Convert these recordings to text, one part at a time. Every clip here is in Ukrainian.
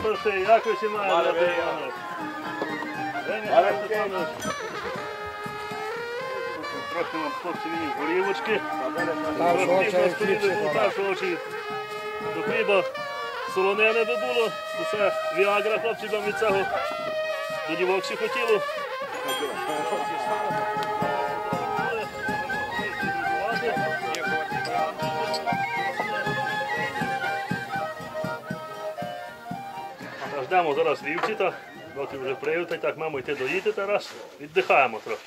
старший, як ви всі маєте? Іванович? Женя Степанович. Трохи нам хлопці мені. Трохи розповідали першого очі. До хліба солонене би було, до це віагра хлопці вам від цього до дівок всі хотіло. Ждемо зараз вівчита, доки вже приїдуть, так маємо йти доїти зараз, віддихаємо трохи.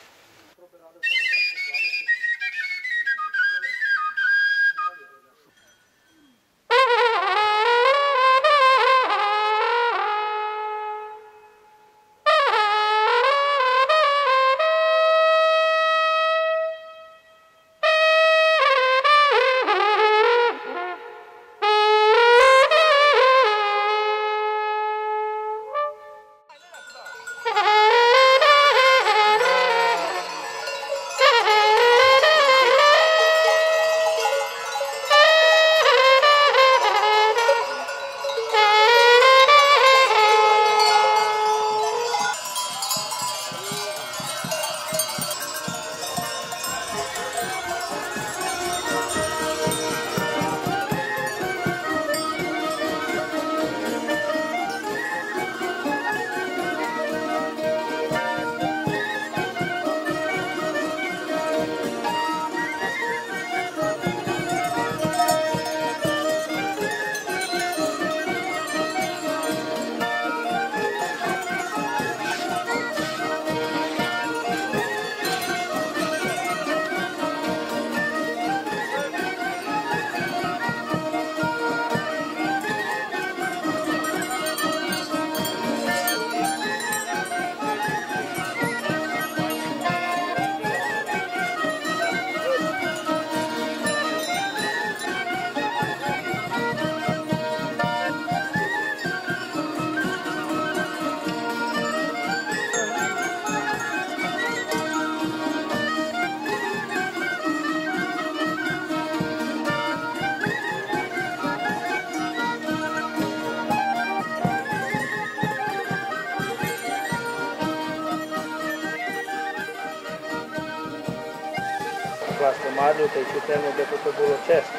transformarli utilizando de tutto dolocesc.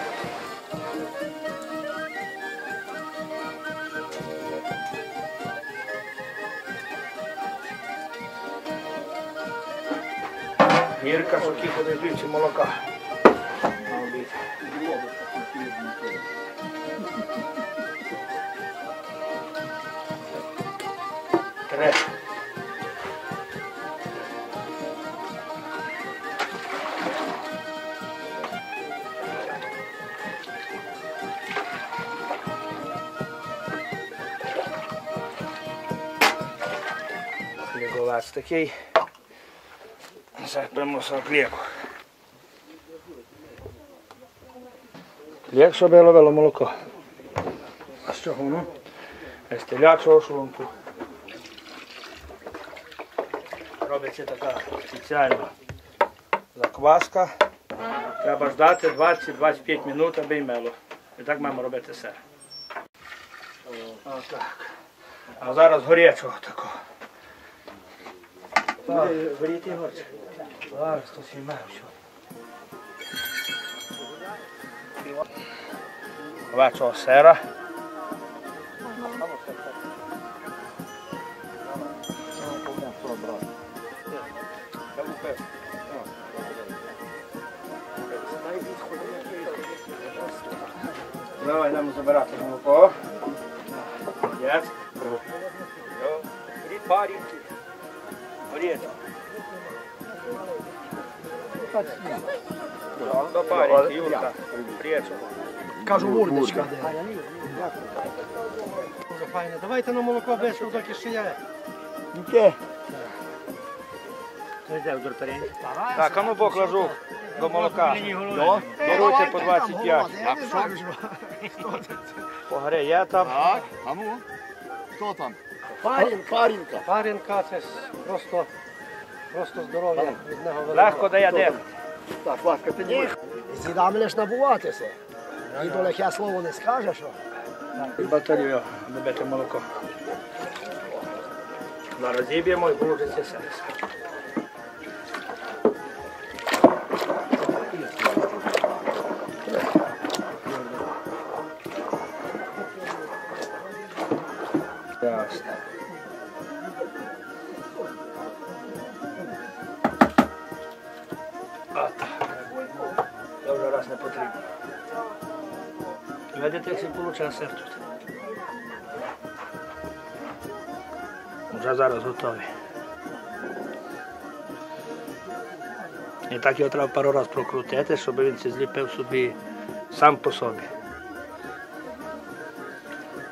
Mirka s-o chipul de zi, ce mă loca. M-am iubit. Trei. Хлібовець такий. Примусив хліб. Хліб, щоб ловило молоко. А з чого воно? З телячого шлунку. Робиться така спеціальна закваска. Треба ждати 20-25 минут, аби й мело. І так маємо робити все. Отак. А зараз горячого такого. Горіти горче. Зараз то сіме все. Сера. Давай йдемо забирати молоко. Є. Горіть парінки. До Юрка. Кажу, урдочка. Дуже файно. Давайте на молоко вийшло, доки ще є. Яке? Так, а ну покладу до молока. Беруться по 25. Погре, я там. Так, а ну, хто там? Парінка. Парінка. Парінка це ж просто, просто здоров'я від нього велике. Легко дає дим. Так, ласка, піднімай. Зідам лиш набуватися. Діду лихе слово не скаже, що. Батарію, добити молоко. На розіб'ємо, і положиться серце. Вже раз не потрібно. Видите, як виходить сир тут. Вже зараз готовий. І так його треба пару разів прокрутити, щоб він це зліпив собі сам по собі.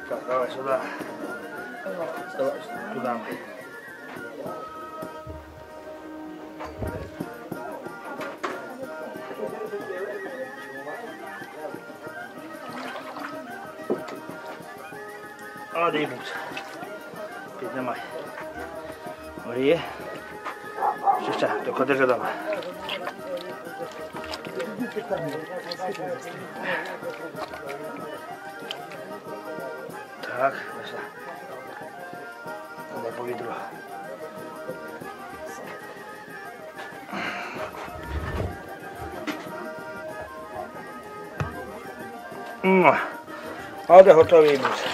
Так, давай сюди. Давай туди. А, дивимося. Піднімай. Горіє. Ще ще, тільки держи дома. Так, пішла. Повітря. М. А де готові йдуть.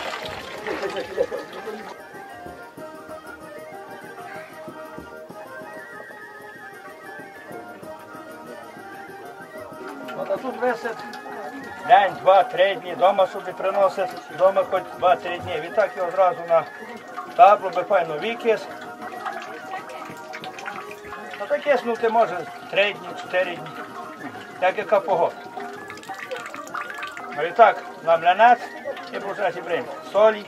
А тут висить день, два, три дні, дома собі приносить, дома хоч два-три дні. Відтак його одразу на табло, би файно викис. А так киснути може три дні, чотири дні. Як яка погода. А відтак на млянець і почати брати солі.